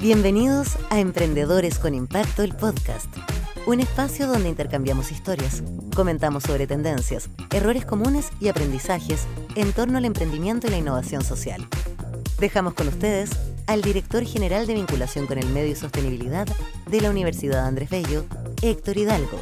Bienvenidos a Emprendedores con Impacto, el podcast. Un espacio donde intercambiamos historias, comentamos sobre tendencias, errores comunes y aprendizajes en torno al emprendimiento y la innovación social. Dejamos con ustedes al director general de vinculación con el medio y sostenibilidad de la Universidad Andrés Bello, Héctor Hidalgo.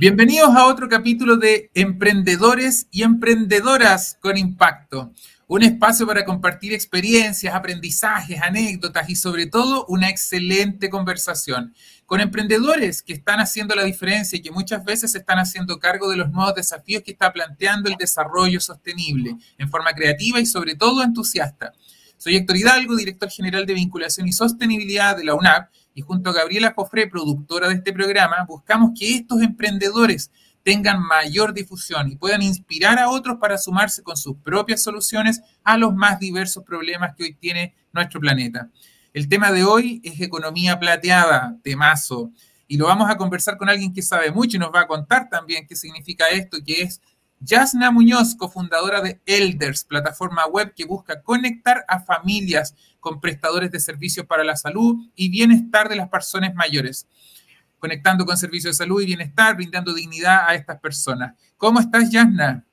Bienvenidos a otro capítulo de Emprendedores y Emprendedoras con Impacto. Un espacio para compartir experiencias, aprendizajes, anécdotas y sobre todo una excelente conversación con emprendedores que están haciendo la diferencia y que muchas veces se están haciendo cargo de los nuevos desafíos que está planteando el desarrollo sostenible en forma creativa y sobre todo entusiasta. Soy Héctor Hidalgo, director general de vinculación y sostenibilidad de la UNAP y junto a Gabriela Jofre, productora de este programa, buscamos que estos emprendedores tengan mayor difusión y puedan inspirar a otros para sumarse con sus propias soluciones a los más diversos problemas que hoy tiene nuestro planeta. El tema de hoy es economía plateada, temazo, y lo vamos a conversar con alguien que sabe mucho y nos va a contar también qué significa esto, que es Yasna Muñoz, cofundadora de Elders, plataforma web que busca conectar a familias con prestadores de servicios para la salud y bienestar de las personas mayores conectando con servicios de salud y bienestar, brindando dignidad a estas personas. ¿Cómo estás, Yasna?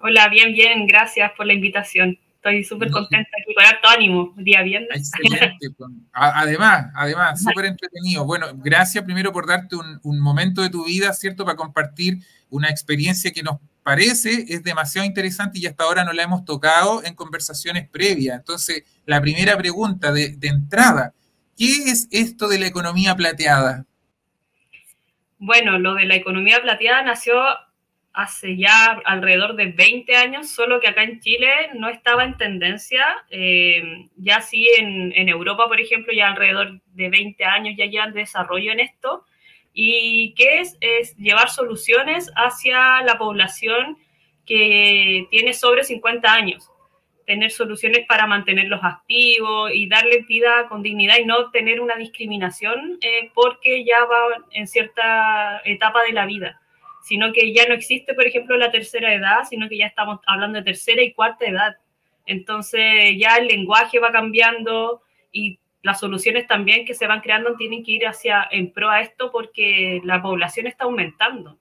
Hola, bien, bien, gracias por la invitación. Estoy súper contenta aquí con harto ánimo, día viernes. Excelente. además, además, súper entretenido. Bueno, gracias primero por darte un, un, momento de tu vida, ¿cierto? Para compartir una experiencia que nos parece es demasiado interesante y hasta ahora no la hemos tocado en conversaciones previas. Entonces, la primera pregunta de, de entrada, ¿qué es esto de la economía plateada? Bueno, lo de la economía plateada nació hace ya alrededor de 20 años, solo que acá en Chile no estaba en tendencia. Eh, ya sí en, Europa, por ejemplo, ya alrededor de 20 años ya llevan desarrollo en esto. ¿Y qué es? Es llevar soluciones hacia la población que tiene sobre 50 años tener soluciones para mantenerlos activos y darles vida con dignidad y no tener una discriminación eh, porque ya va en cierta etapa de la vida, sino que ya no existe, por ejemplo, la tercera edad, sino que ya estamos hablando de tercera y cuarta edad. Entonces ya el lenguaje va cambiando y las soluciones también que se van creando tienen que ir hacia en pro a esto porque la población está aumentando.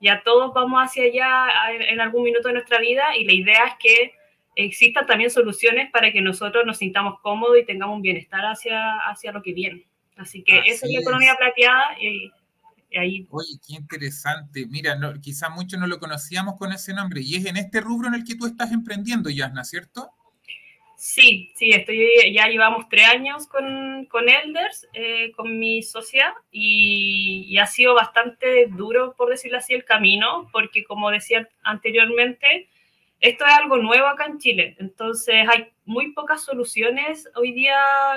Ya todos vamos hacia allá en algún minuto de nuestra vida y la idea es que existan también soluciones para que nosotros nos sintamos cómodos y tengamos un bienestar hacia, hacia lo que viene. Así que esa es la economía plateada y, ahí... Oye, qué interesante. Mira, no, quizá muchos no lo conocíamos con ese nombre y es en este rubro en el que tú estás emprendiendo, Yasna, ¿cierto? Sí, sí, estoy, ya llevamos tres años con, con Elders, eh, con mi socia, y, y, ha sido bastante duro, por decirlo así, el camino, porque como decía anteriormente, esto es algo nuevo acá en Chile, entonces hay muy pocas soluciones hoy día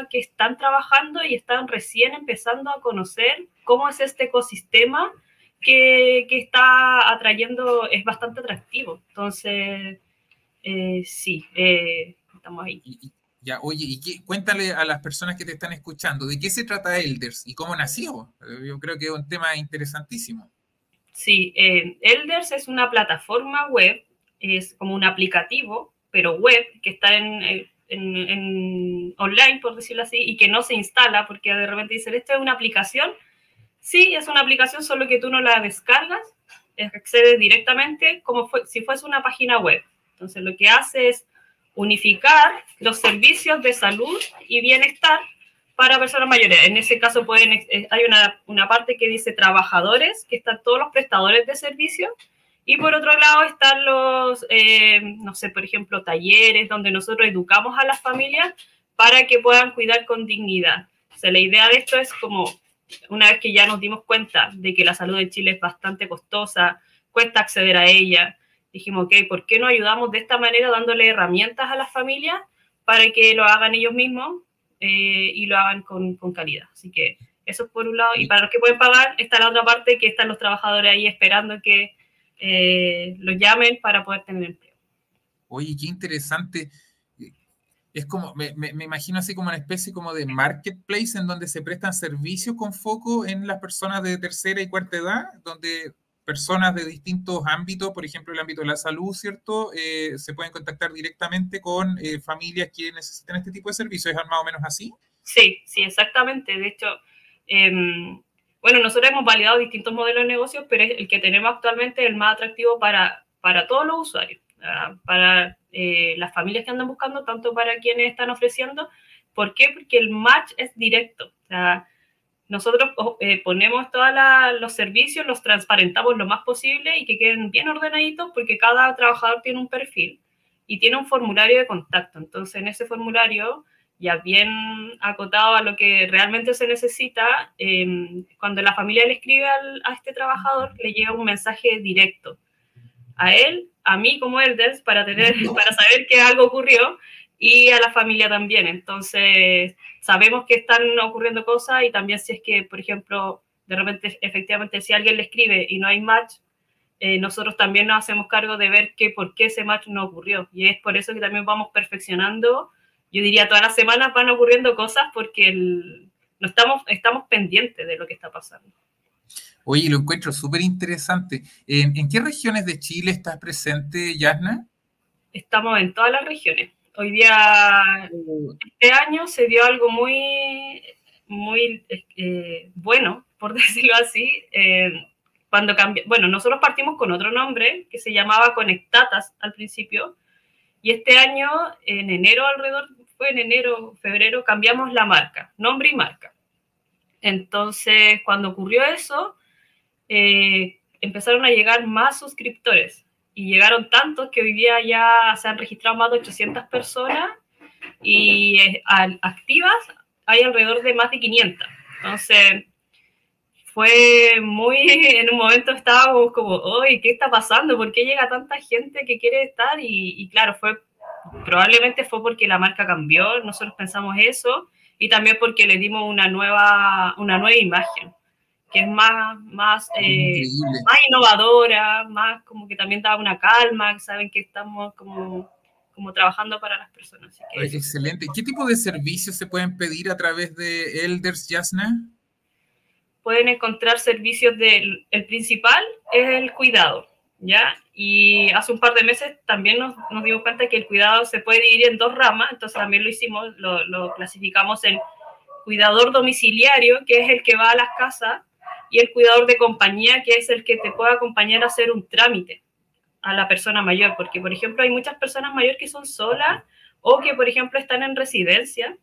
que están trabajando y están recién empezando a conocer cómo es este ecosistema que, que está atrayendo, es bastante atractivo. Entonces, eh, sí, eh, estamos ahí. Ya, oye, y cuéntale a las personas que te están escuchando, ¿de qué se trata Elders y cómo nació? Yo creo que es un tema interesantísimo. Sí, eh, Elders es una plataforma web es como un aplicativo, pero web, que está en, en, online, por decirlo así, y que no se instala porque de repente dicen, ¿esto es una aplicación? Sí, es una aplicación, solo que tú no la descargas, accedes directamente como si fuese una página web. Entonces, lo que hace es unificar los servicios de salud y bienestar para personas mayores. En ese caso pueden, eh, hay una, una parte que dice trabajadores, que están todos los prestadores de servicios, y por otro lado están los, eh, no sé, por ejemplo, talleres donde nosotros educamos a las familias para que puedan cuidar con dignidad. O sea, la idea de esto es como, una vez que ya nos dimos cuenta de que la salud en Chile es bastante costosa, cuesta acceder a ella, dijimos, ok, ¿por qué no ayudamos de esta manera dándole herramientas a las familias para que lo hagan ellos mismos eh, y lo hagan con, con calidad? Así que eso es por un lado. Y para los que pueden pagar, está la otra parte que están los trabajadores ahí esperando que eh, los llamen para poder tener empleo. Oye, qué interesante. Es como, me, me, imagino así como una especie como de marketplace en donde se prestan servicios con foco en las personas de tercera y cuarta edad, donde personas de distintos ámbitos, por ejemplo, el ámbito de la salud, ¿cierto? Eh, se pueden contactar directamente con eh, familias que necesiten este tipo de servicios. ¿Es más o menos así? Sí, sí, exactamente. De hecho, em, bueno, nosotros hemos validado distintos modelos de negocios, pero el que tenemos actualmente es el más atractivo para, para todos los usuarios, para eh, las familias que andan buscando, tanto para quienes están ofreciendo. ¿Por qué? Porque el match es directo. Sea, nosotros eh, ponemos todos los servicios, los transparentamos lo más posible y que queden bien ordenaditos porque cada trabajador tiene un perfil y tiene un formulario de contacto. Entonces, en ese formulario, ya bien acotado a lo que realmente se necesita, em, cuando la familia le escribe a este trabajador, le llega un mensaje directo a él, a mí como elders, para, tener, para saber que algo ocurrió y a la familia también. Entonces, sabemos que están ocurriendo cosas y también si es que, por ejemplo, de repente, efectivamente, si alguien le escribe y no hay match, eh, nosotros también nos hacemos cargo de ver qué por qué ese match no ocurrió. Y es por eso que también vamos perfeccionando. Yo diría, todas las semanas van ocurriendo cosas porque no estamos, estamos pendientes de lo que está pasando. Oye, lo encuentro súper interesante. ¿En, ¿En, qué regiones de Chile estás presente, Yasna? Estamos en todas las regiones. Hoy día, este año se dio algo muy, muy eh, bueno, por decirlo así. Eh, cuando cambió, bueno, nosotros partimos con otro nombre que se llamaba Conectatas al principio. Y este año, en enero alrededor, fue en enero, febrero, cambiamos la marca, nombre y marca. Entonces, cuando ocurrió eso, eh, empezaron a llegar más suscriptores y llegaron tantos que hoy día ya se han registrado más de 800 personas y eh, activas hay alrededor de más de 500. Entonces, fue muy, en un momento estábamos como, oye, ¿qué está pasando? ¿Por qué llega tanta gente que quiere estar? Y, y claro, fue, probablemente fue porque la marca cambió, nosotros pensamos eso, y también porque le dimos una nueva, una nueva imagen que es más, más, eh, más innovadora, más como que también da una calma, saben que estamos como, como trabajando para las personas. Excelente. ¿Qué tipo de servicios se pueden pedir a través de Elders Jasna? Pueden encontrar servicios del el principal es el cuidado, Y hace un par de meses también nos, nos dimos cuenta que el cuidado se puede dividir en dos ramas, entonces también lo hicimos, lo, lo clasificamos en cuidador domiciliario, que es el que va a las casas y el cuidador de compañía, que es el que te puede acompañar a hacer un trámite a la persona mayor, porque por ejemplo hay muchas personas mayores que son solas o que por ejemplo están en residencia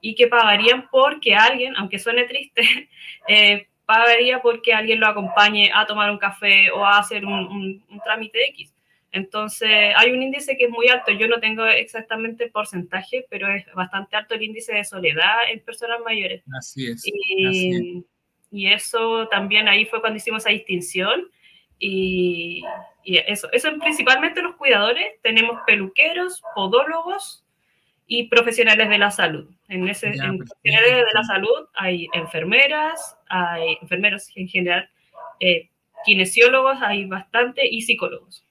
y que pagarían porque alguien, aunque suene triste, eh, pagaría porque alguien lo acompañe a tomar un café o a hacer un, un, trámite X. Entonces, hay un índice que es muy alto. Yo no tengo exactamente el porcentaje, pero es bastante alto el índice de soledad en personas mayores. Así es. Y, así es. Y eso también ahí fue cuando hicimos esa distinción. Y, y eso, eso principalmente los cuidadores. Tenemos peluqueros, podólogos y profesionales de la salud. En, ese, en profesionales de la salud hay enfermeras, hay enfermeros en general, eh, kinesiólogos hay bastante y psicólogos.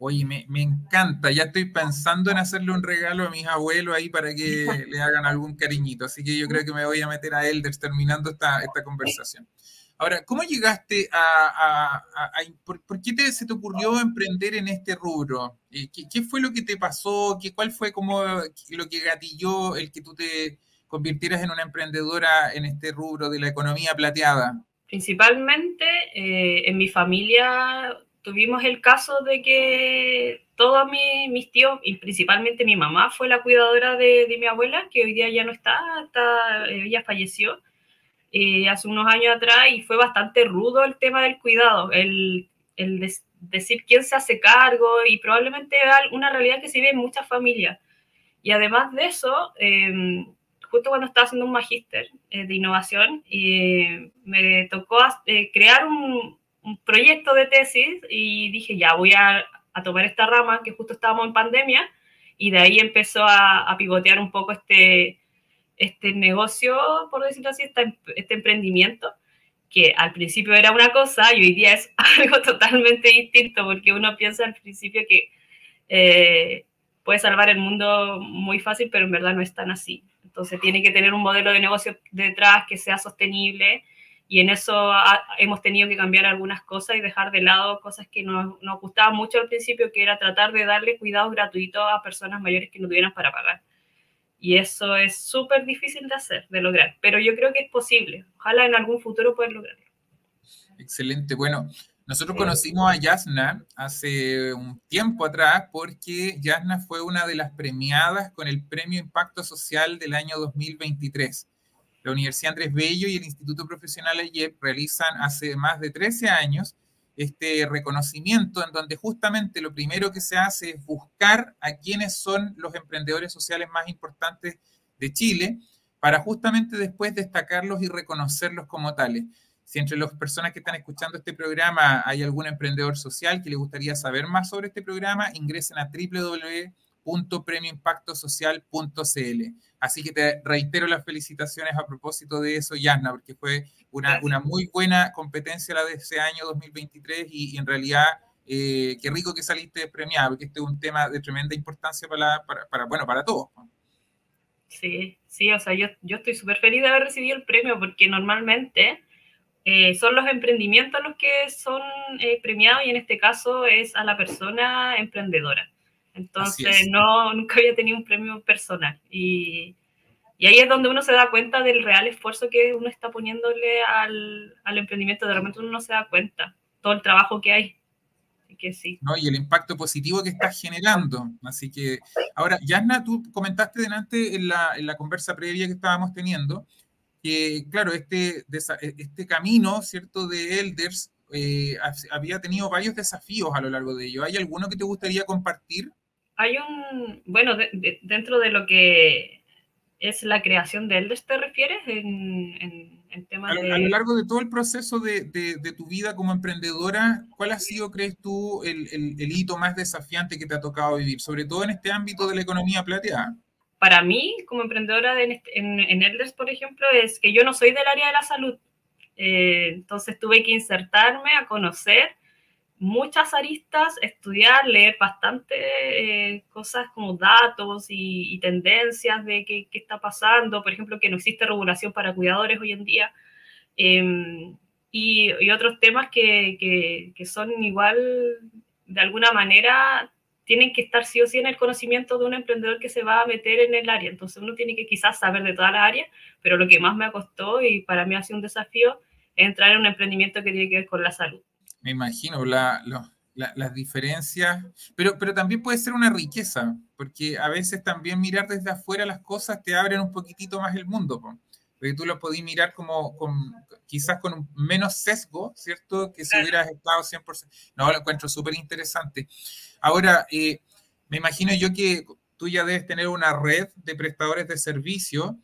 Oye, me, me, encanta. Ya estoy pensando en hacerle un regalo a mis abuelos ahí para que le hagan algún cariñito. Así que yo creo que me voy a meter a Elders terminando esta, esta conversación. Ahora, ¿cómo llegaste a... por, qué te, se te ocurrió emprender en este rubro? Eh, ¿Qué, ¿Qué, fue lo que te pasó? ¿Qué, ¿Cuál fue como lo que gatilló el que tú te convirtieras en una emprendedora en este rubro de la economía plateada? Principalmente eh, en mi familia tuvimos el caso de que todos mi, mis tíos, y principalmente mi mamá, fue la cuidadora de, de, mi abuela, que hoy día ya no está, está ella falleció eh, hace unos años atrás y fue bastante rudo el tema del cuidado, el, el de, decir quién se hace cargo y probablemente una realidad que se vive en muchas familias. Y además de eso, eh, justo cuando estaba haciendo un magíster eh, de innovación, eh, me tocó eh, crear un, un proyecto de tesis y dije, ya voy a, a, tomar esta rama, que justo estábamos en pandemia, y de ahí empezó a, a pivotear un poco este, este negocio, por decirlo así, este, este, emprendimiento, que al principio era una cosa y hoy día es algo totalmente distinto, porque uno piensa al principio que eh, puede salvar el mundo muy fácil, pero en verdad no es tan así. Entonces tiene que tener un modelo de negocio detrás que sea sostenible y en eso hemos tenido que cambiar algunas cosas y dejar de lado cosas que nos, nos gustaban mucho al principio, que era tratar de darle cuidados gratuitos a personas mayores que no tuvieran para pagar. Y eso es súper difícil de hacer, de lograr, pero yo creo que es posible. Ojalá en algún futuro pueda lograrlo. Excelente. Bueno, nosotros conocimos a Yasna hace un tiempo atrás porque Yasna fue una de las premiadas con el Premio Impacto Social del año 2023 la Universidad Andrés Bello y el Instituto Profesional AYEP realizan hace más de 13 años este reconocimiento en donde justamente lo primero que se hace es buscar a quiénes son los emprendedores sociales más importantes de Chile para justamente después destacarlos y reconocerlos como tales. Si entre las personas que están escuchando este programa hay algún emprendedor social que le gustaría saber más sobre este programa, ingresen a www.premioimpactosocial.cl. Así que te reitero las felicitaciones a propósito de eso, Yasna, porque fue una, una muy buena competencia la de ese año 2023 y, en realidad eh, qué rico que saliste premiada, porque este es un tema de tremenda importancia para, para, bueno, para todos. Sí, sí, o sea, yo, yo estoy súper feliz de haber recibido el premio porque normalmente eh, son los emprendimientos los que son eh, premiados y en este caso es a la persona emprendedora. Entonces, no, nunca había tenido un premio personal. Y, y, ahí es donde uno se da cuenta del real esfuerzo que uno está poniéndole al, al emprendimiento. De repente uno no se da cuenta todo el trabajo que hay. Así que sí. ¿no? Y el impacto positivo que estás generando. Así que, ahora, Yasna, tú comentaste delante en la, en la conversa previa que estábamos teniendo, que, claro, este, este camino, ¿cierto?, de Elders eh, había tenido varios desafíos a lo largo de ello. ¿Hay alguno que te gustaría compartir? Hay un, bueno, dentro de lo que es la creación de Elders, ¿te refieres? En, en, en temas a, de... a, lo largo de todo el proceso de, de, de, tu vida como emprendedora, ¿cuál ha sido, crees tú, el, el, el, hito más desafiante que te ha tocado vivir, sobre todo en este ámbito de la economía plateada? Para mí, como emprendedora en, en, en Elders, por ejemplo, es que yo no soy del área de la salud. Eh, entonces tuve que insertarme a conocer muchas aristas, estudiar, leer bastante eh, cosas como datos y, y tendencias de qué, qué, está pasando, por ejemplo, que no existe regulación para cuidadores hoy en día, eh, y, y, otros temas que, que, que, son igual, de alguna manera, tienen que estar sí o sí en el conocimiento de un emprendedor que se va a meter en el área. Entonces uno tiene que quizás saber de toda la área, pero lo que más me costó y para mí ha sido un desafío es entrar en un emprendimiento que tiene que ver con la salud me imagino, la, la, las diferencias, pero, pero también puede ser una riqueza, porque a veces también mirar desde afuera las cosas te abren un poquitito más el mundo, porque tú lo podís mirar como con, quizás con un menos sesgo, ¿cierto? Que si hubieras estado 100%. No, lo encuentro súper interesante. Ahora, eh, me imagino yo que tú ya debes tener una red de prestadores de servicio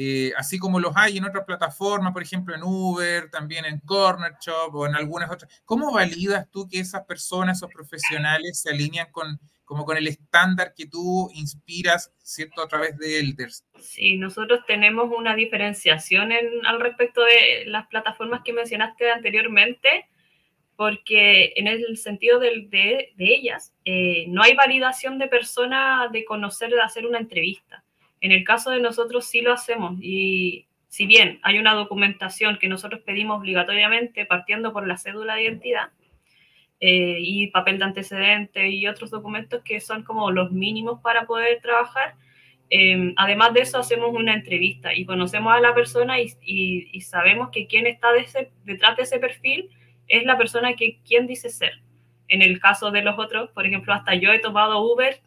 eh, así como los hay en otras plataformas, por ejemplo en Uber, también en Corner Shop o en algunas otras. ¿Cómo validas tú que esas personas, esos profesionales se alinean con, como con el estándar que tú inspiras, ¿cierto?, a través de Elders. Sí, nosotros tenemos una diferenciación en, al respecto de las plataformas que mencionaste anteriormente, porque en el sentido de, de, de ellas, eh, no hay validación de persona de conocer, de hacer una entrevista. En el caso de nosotros sí lo hacemos y si bien hay una documentación que nosotros pedimos obligatoriamente partiendo por la cédula de identidad eh, y papel de antecedente y otros documentos que son como los mínimos para poder trabajar, eh, además de eso hacemos una entrevista y conocemos a la persona y, y, y sabemos que quien está de ese, detrás de ese perfil es la persona que quien dice ser. En el caso de los otros, por ejemplo, hasta yo he tomado Uber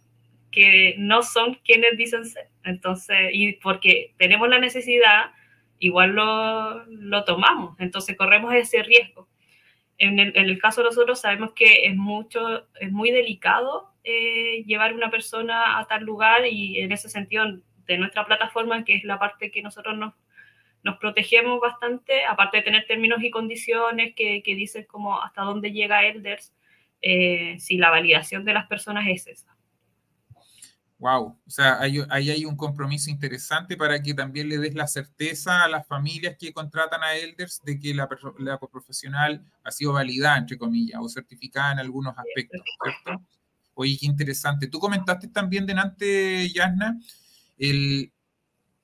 que no son quienes dicen ser. Entonces, y porque tenemos la necesidad, igual lo, lo tomamos, entonces corremos ese riesgo. En el, caso de nosotros sabemos que es, mucho, es muy delicado eh, llevar una persona a tal lugar y en ese sentido de nuestra plataforma, que es la parte que nosotros nos, nos protegemos bastante, aparte de tener términos y condiciones que, que dicen como hasta dónde llega Elders, eh, si la validación de las personas es esa. Wow, o sea, ahí hay, un compromiso interesante para que también le des la certeza a las familias que contratan a Elders de que la, la profesional ha sido validada, entre comillas, o certificada en algunos aspectos, ¿cierto? Oye, qué interesante. Tú comentaste también delante, Yasna, el,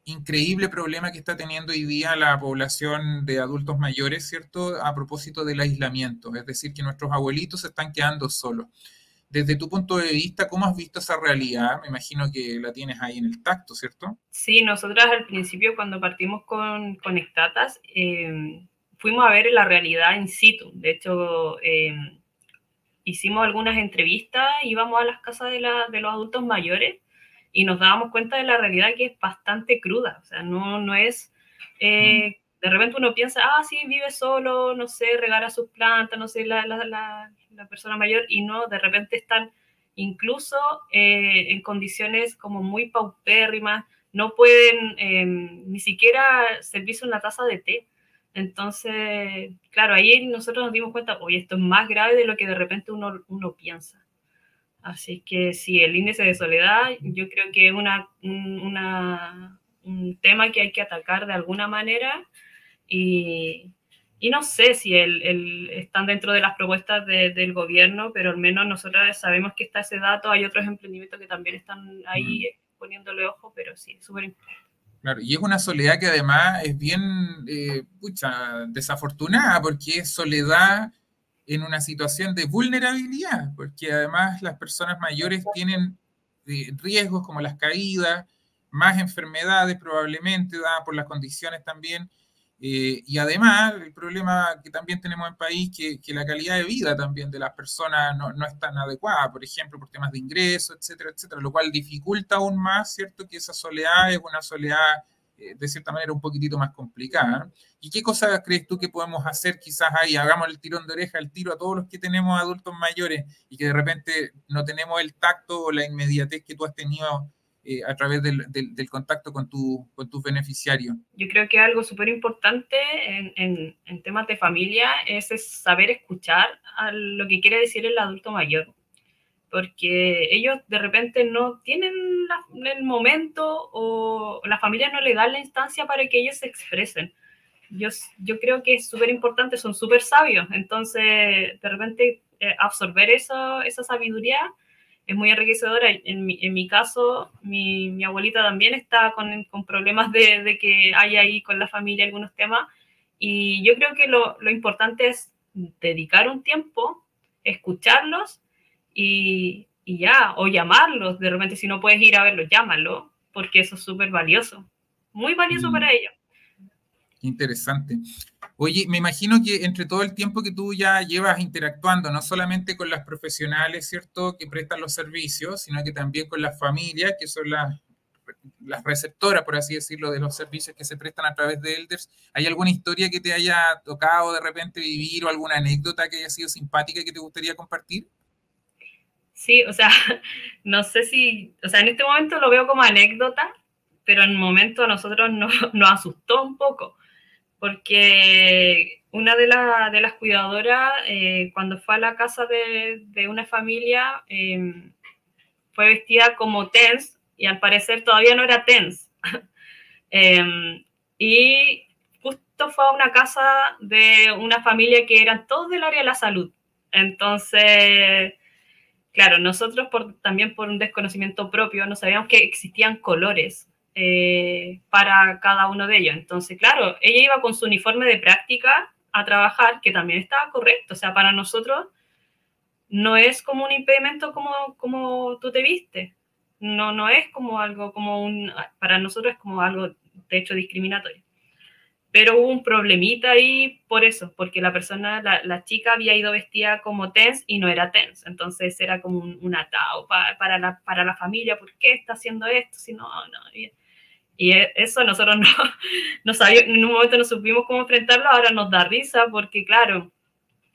increíble problema que está teniendo hoy día la población de adultos mayores, ¿cierto? A propósito del aislamiento, es decir, que nuestros abuelitos se están quedando solos. Desde tu punto de vista, ¿cómo has visto esa realidad? Me imagino que la tienes ahí en el tacto, ¿cierto? Sí, nosotras al principio cuando partimos con Conectatas, eh, fuimos a ver la realidad in situ. De hecho, eh, hicimos algunas entrevistas, íbamos a las casas de, de los adultos mayores y nos dábamos cuenta de la realidad que es bastante cruda, o sea, no, no es, eh, de repente uno piensa, ah, sí, vive solo, no sé, regala sus plantas, no sé, la, la, la, la persona mayor, y no, de repente están incluso eh, en condiciones como muy paupérrimas, no pueden em, ni siquiera servirse una taza de té. Entonces, claro, ahí nosotros nos dimos cuenta, oye, esto es más grave de lo que de repente uno, uno piensa. Así que sí, el índice de soledad yo creo que es una, un tema que hay que atacar de alguna manera y, y no sé si el, el, están dentro de las propuestas de, del gobierno, pero al menos nosotros sabemos que está ese dato, hay otros emprendimientos que también están ahí poniéndole ojo, pero sí, súper importante. Claro, y es una soledad que además es bien, eh, pucha, desafortunada, porque es soledad en una situación de vulnerabilidad, porque además las personas mayores tienen eh, riesgos como las caídas, más enfermedades probablemente, dadas por las condiciones también, eh, y además el problema que también tenemos en el país, que, que la calidad de vida también de las personas no, no, es tan adecuada, por ejemplo, por temas de ingresos, etcétera, etcétera, lo cual dificulta aún más, ¿cierto? Que esa soledad es una soledad eh, de cierta manera un poquitito más complicada. ¿Y qué cosas crees tú que podemos hacer quizás ahí? Hagamos el tirón de oreja, el tiro a todos los que tenemos adultos mayores y que de repente no tenemos el tacto o la inmediatez que tú has tenido eh, a través del, contacto con, tu, con tus beneficiarios. Yo creo que algo súper importante en, temas de familia es, saber escuchar a lo que quiere decir el adulto mayor porque ellos de repente no tienen el momento o la familia no le da la instancia para que ellos se expresen. Yo, creo que es súper importante, son súper sabios, entonces de repente eh, absorber esa sabiduría es muy enriquecedora. En mi, en mi caso, mi, mi, abuelita también está con, con problemas de, de, que hay ahí con la familia algunos temas y yo creo que lo, lo importante es dedicar un tiempo, escucharlos y, y, ya, o llamarlos, de repente si no puedes ir a verlos, llámalo, porque eso es súper valioso, muy valioso mm. para ellos. Interesante. Oye, me imagino que entre todo el tiempo que tú ya llevas interactuando, no solamente con las profesionales, ¿cierto?, que prestan los servicios, sino que también con las familias, que son las, las receptoras, por así decirlo, de los servicios que se prestan a través de Elders. ¿Hay alguna historia que te haya tocado de repente vivir o alguna anécdota que haya sido simpática que te gustaría compartir? Sí, o sea, no sé si, o sea, en este momento lo veo como anécdota, pero en el momento a nosotros nos, nos asustó un poco, porque una de, la, de las cuidadoras, eh, cuando fue a la casa de, una familia, eh, fue vestida como TENS, y al parecer todavía no era TENS. eh, y justo fue a una casa de una familia que eran todos del área de la salud. Entonces claro, nosotros también por un desconocimiento propio no sabíamos que existían colores eh, para cada uno de ellos. Entonces, claro, ella iba con su uniforme de práctica a trabajar, que también estaba correcto. O sea, para nosotros no es como un impedimento como, como tú te viste. No, no es como algo como un, para nosotros es como algo de hecho discriminatorio pero hubo un problemita ahí por eso, porque la persona, la, chica había ido vestida como TENS y no era TENS, entonces era como un, un atado para, la, para la familia, ¿por qué está haciendo esto? Si no, no. Y eso nosotros no, no sabíamos, en un momento no supimos cómo enfrentarlo, ahora nos da risa porque, claro,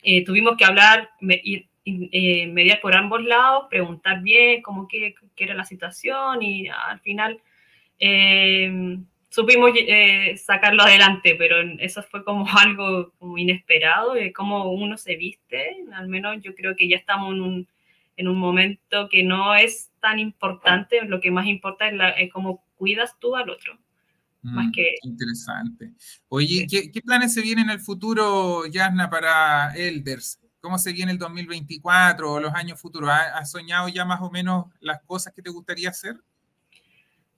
eh, tuvimos que hablar, me, eh, mediar por ambos lados, preguntar bien cómo qué, qué era la situación y al final... Eh, supimos sacarlo adelante, pero eso fue como algo como inesperado, de cómo uno se viste, al menos yo creo que ya estamos en un, en un momento que no es tan importante, lo que más importa es, la, es cómo cuidas tú al otro. Mm, más que... Interesante. Oye, ¿qué, ¿qué, planes se vienen en el futuro, Yasna, para Elders? ¿Cómo se viene el 2024 o los años futuros? ¿Has soñado ya más o menos las cosas que te gustaría hacer?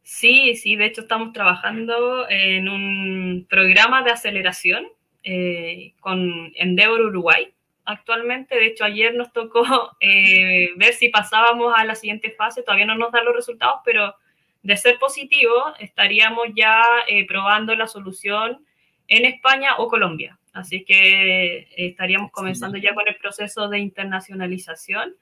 Sí, sí, de hecho estamos trabajando en un programa de aceleración eh, con Endeavor Uruguay actualmente. De hecho, ayer nos tocó eh, ver si pasábamos a la siguiente fase. Todavía no nos dan los resultados, pero de ser positivo, estaríamos ya eh, probando la solución en España o Colombia. Así que estaríamos comenzando ya con el proceso de internacionalización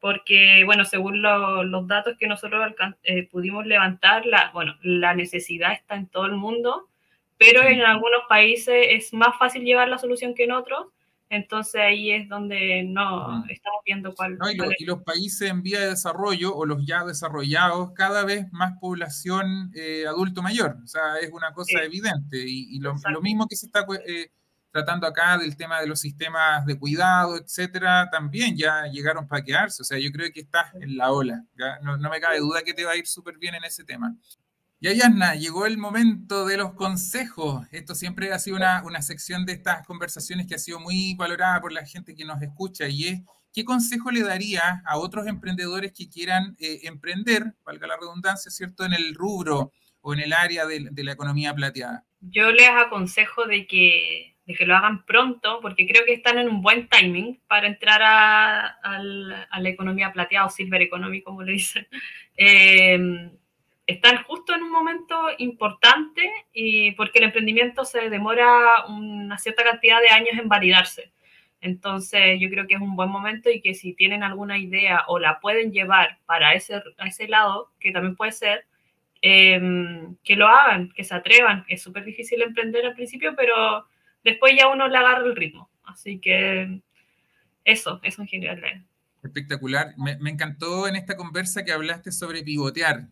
porque, bueno, según los datos que nosotros eh, pudimos levantar, la, bueno, la necesidad está en todo el mundo, pero en algunos países es más fácil llevar la solución que en otros, entonces ahí es donde no estamos viendo cuál, no, y, los países en vía de desarrollo o los ya desarrollados, cada vez más población eh, adulto mayor, o sea, es una cosa evidente, y, lo, mismo que se está... Eh, tratando acá del tema de los sistemas de cuidado, etcétera, también ya llegaron para quedarse. O sea, yo creo que estás en la ola. No, no, me cabe duda que te va a ir súper bien en ese tema. Y Yasna, llegó el momento de los consejos. Esto siempre ha sido una, una, sección de estas conversaciones que ha sido muy valorada por la gente que nos escucha y es, ¿qué consejo le daría a otros emprendedores que quieran eh, emprender, valga la redundancia, ¿cierto?, en el rubro o en el área de, la economía plateada. Yo les aconsejo de que de que lo hagan pronto, porque creo que están en un buen timing para entrar a, la economía plateada o silver economy, como le dicen. Eh, están justo en un momento importante y porque el emprendimiento se demora una cierta cantidad de años en validarse. Entonces, yo creo que es un buen momento y que si tienen alguna idea o la pueden llevar para ese, a ese lado, que también puede ser, eh, que lo hagan, que se atrevan. Es súper difícil emprender al principio, pero después ya uno le agarra el ritmo. Así que eso, eso en general. Espectacular. Me, encantó en esta conversa que hablaste sobre pivotear,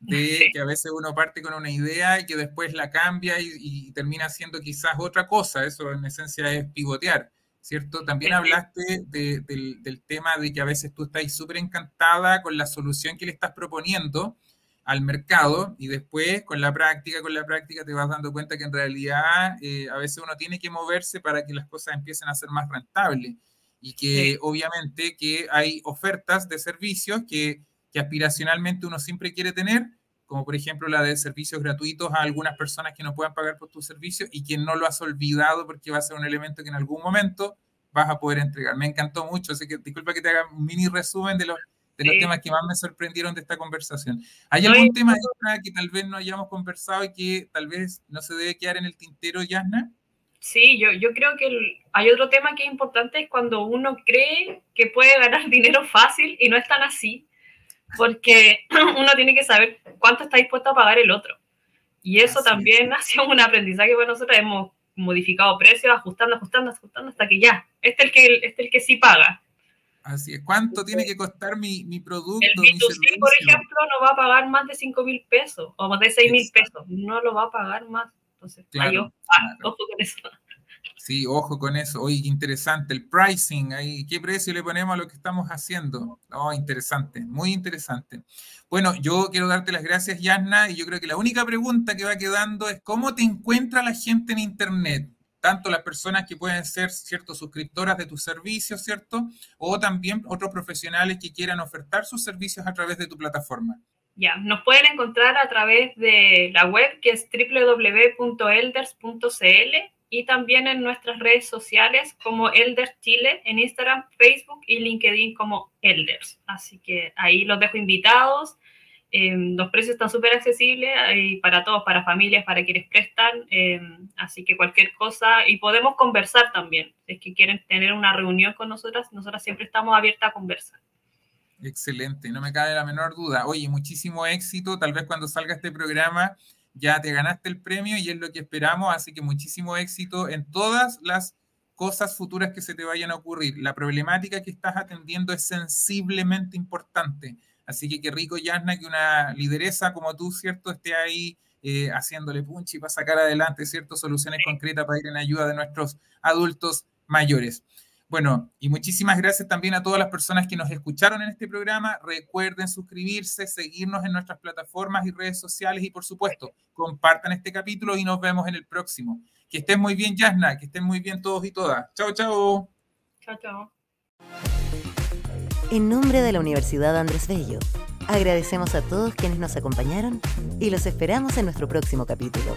de que a veces uno parte con una idea y que después la cambia y, termina siendo quizás otra cosa. Eso en esencia es pivotear, ¿cierto? También hablaste del, del, tema de que a veces tú estás súper encantada con la solución que le estás proponiendo al mercado y después con la práctica, con la práctica te vas dando cuenta que en realidad eh, a veces uno tiene que moverse para que las cosas empiecen a ser más rentables y que obviamente que hay ofertas de servicios que, que aspiracionalmente uno siempre quiere tener, como por ejemplo la de servicios gratuitos a algunas personas que no puedan pagar por tu servicio y que no lo has olvidado porque va a ser un elemento que en algún momento vas a poder entregar. Me encantó mucho, así que disculpa que te haga un mini resumen de los de los temas que más me sorprendieron de esta conversación. ¿Hay algún tema que tal vez no hayamos conversado y que tal vez no se debe quedar en el tintero, Yasna? Sí, yo, yo creo que hay otro tema que es importante, es cuando uno cree que puede ganar dinero fácil y no es tan así, porque uno tiene que saber cuánto está dispuesto a pagar el otro. Y eso también ha sido un aprendizaje para nosotros, hemos modificado precios, ajustando, ajustando, ajustando, hasta que ya, este es el que, este es el que sí paga Así es. ¿Cuánto tiene que costar mi, mi producto? El B2C, por ejemplo, no va a pagar más de 5 mil pesos o más de 6 mil pesos. No lo va a pagar más. Entonces, claro, ah, ojo con eso. Sí, ojo con eso. Oye, qué interesante. El pricing, ¿qué precio le ponemos a lo que estamos haciendo? Oh, interesante, muy interesante. Bueno, yo quiero darte las gracias, Yasna, y yo creo que la única pregunta que va quedando es cómo te encuentra la gente en Internet tanto las personas que pueden ser, ¿cierto?, suscriptoras de tus servicios, ¿cierto? O también otros profesionales que quieran ofertar sus servicios a través de tu plataforma. Ya, nos pueden encontrar a través de la web que es www.elders.cl y también en nuestras redes sociales como Elders Chile en Instagram, Facebook y LinkedIn como Elders. Así que ahí los dejo invitados Em, los precios están súper accesibles para todos, para familias, para quienes prestan. Em, así que cualquier cosa, y podemos conversar también. Si es que quieren tener una reunión con nosotras, nosotras siempre estamos abiertas a conversar. Excelente, no me cabe la menor duda. Oye, muchísimo éxito. Tal vez cuando salga este programa ya te ganaste el premio y es lo que esperamos. Así que muchísimo éxito en todas las cosas futuras que se te vayan a ocurrir. La problemática que estás atendiendo es sensiblemente importante Así que qué rico, Yasna, que una lideresa como tú, ¿cierto?, esté ahí eh, haciéndole punchi para sacar adelante, ¿cierto?, soluciones concretas para ir en ayuda de nuestros adultos mayores. Bueno, y muchísimas gracias también a todas las personas que nos escucharon en este programa. Recuerden suscribirse, seguirnos en nuestras plataformas y redes sociales y, por supuesto, compartan este capítulo y nos vemos en el próximo. Que estén muy bien, Yasna, que estén muy bien todos y todas. Chao, chao. Chao, chao. En nombre de la Universidad Andrés Bello Agradecemos a todos quienes nos acompañaron y los esperamos en nuestro próximo capítulo.